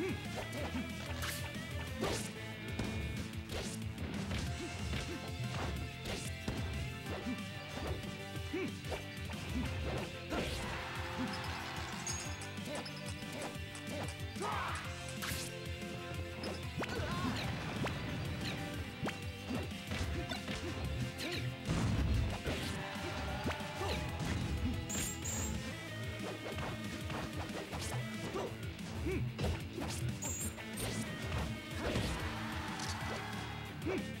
Hmm. Hmm.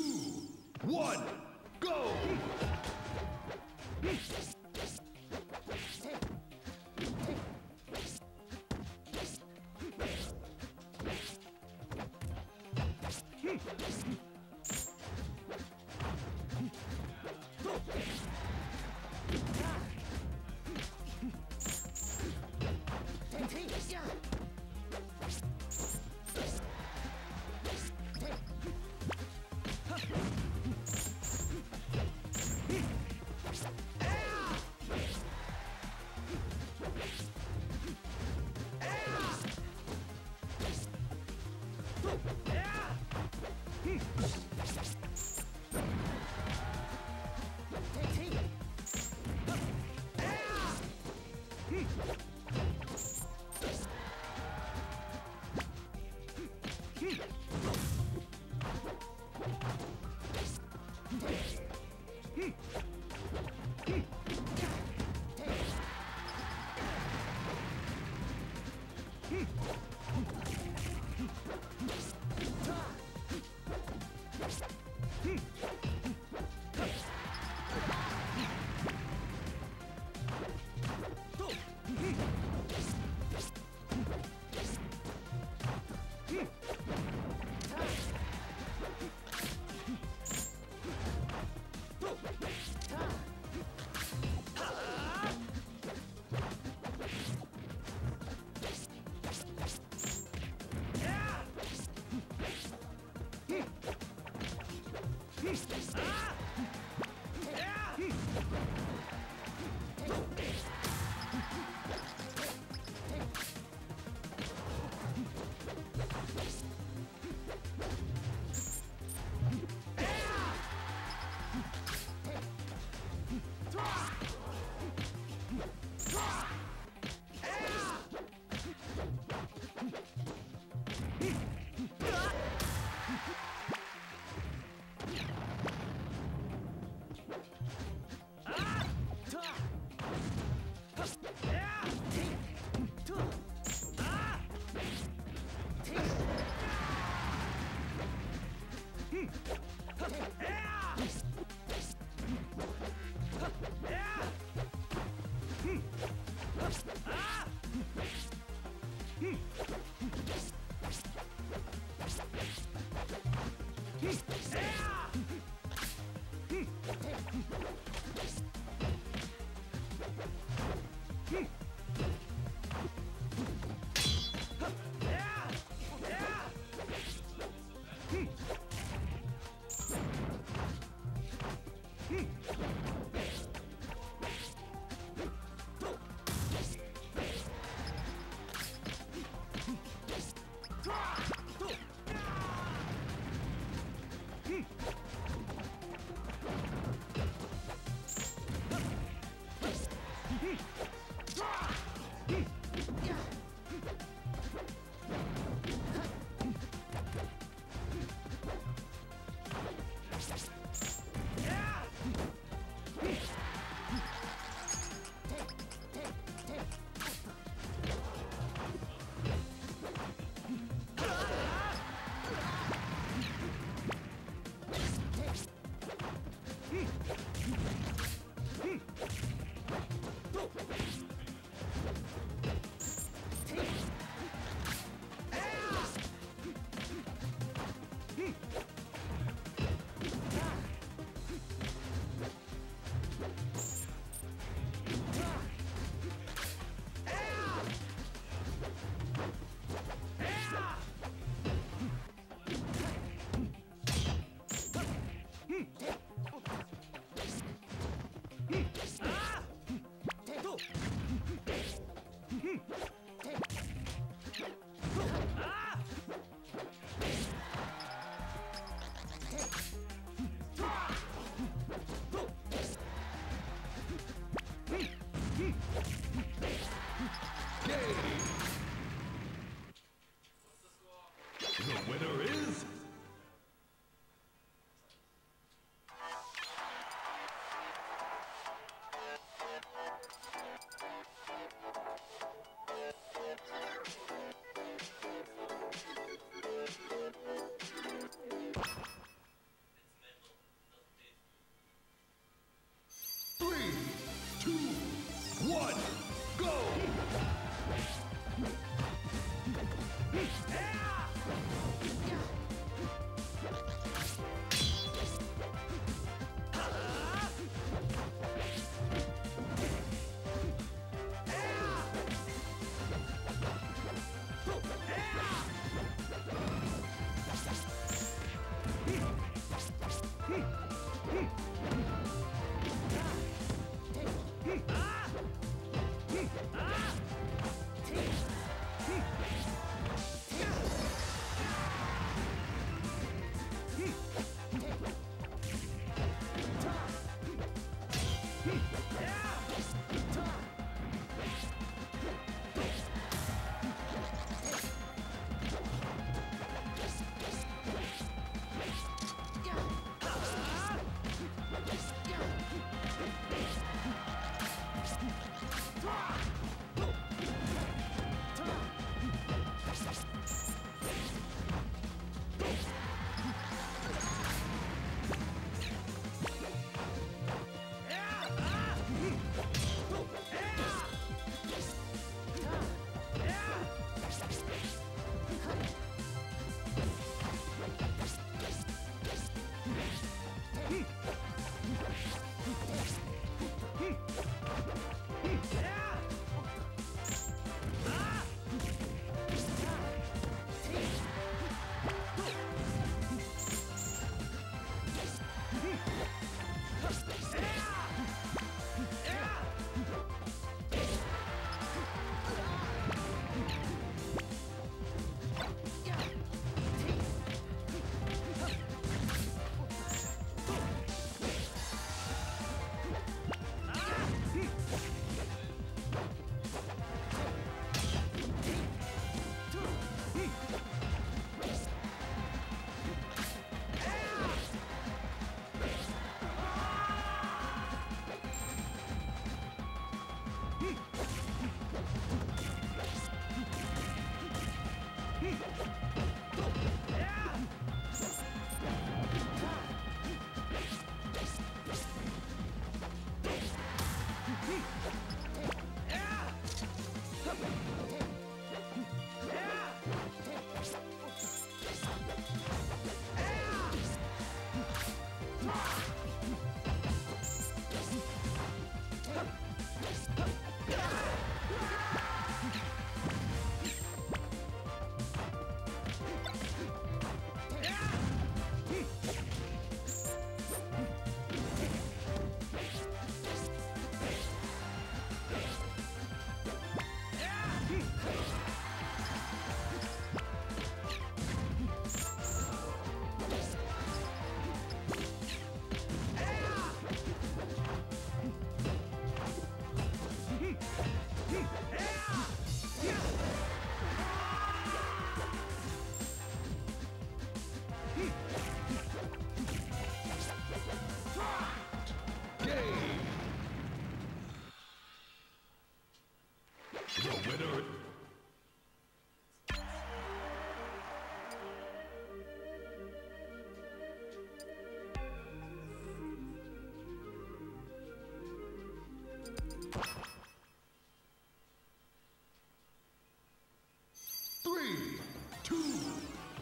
two, one, go! Hmm. Hmm. Hmm.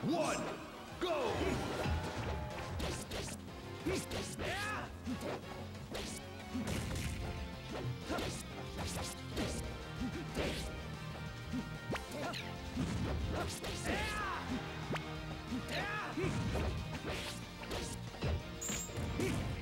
one, go! Yeah!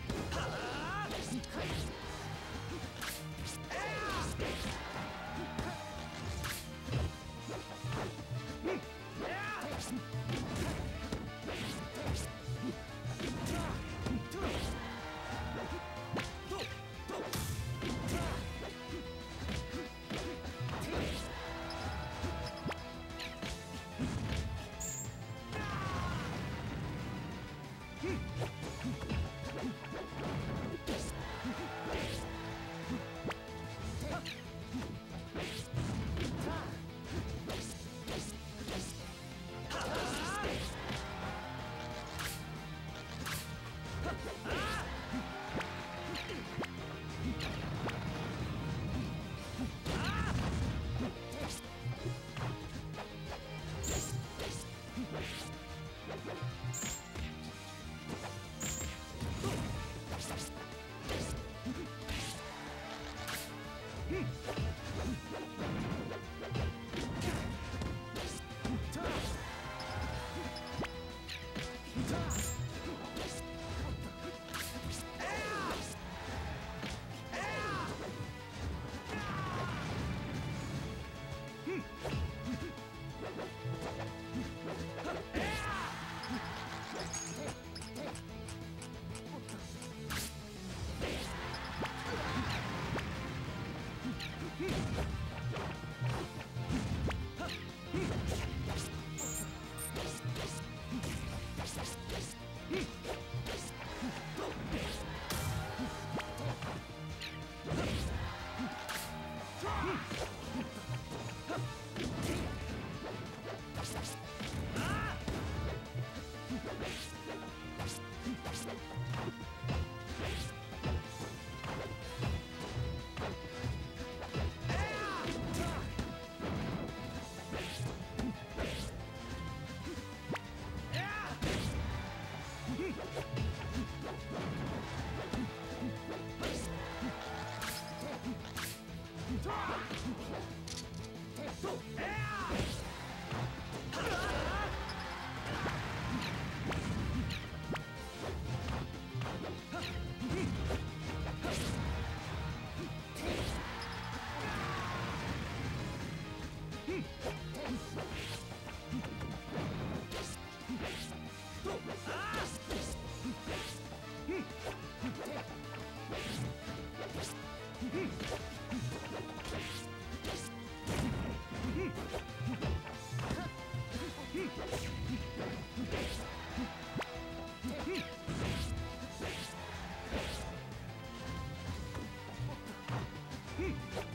Ah!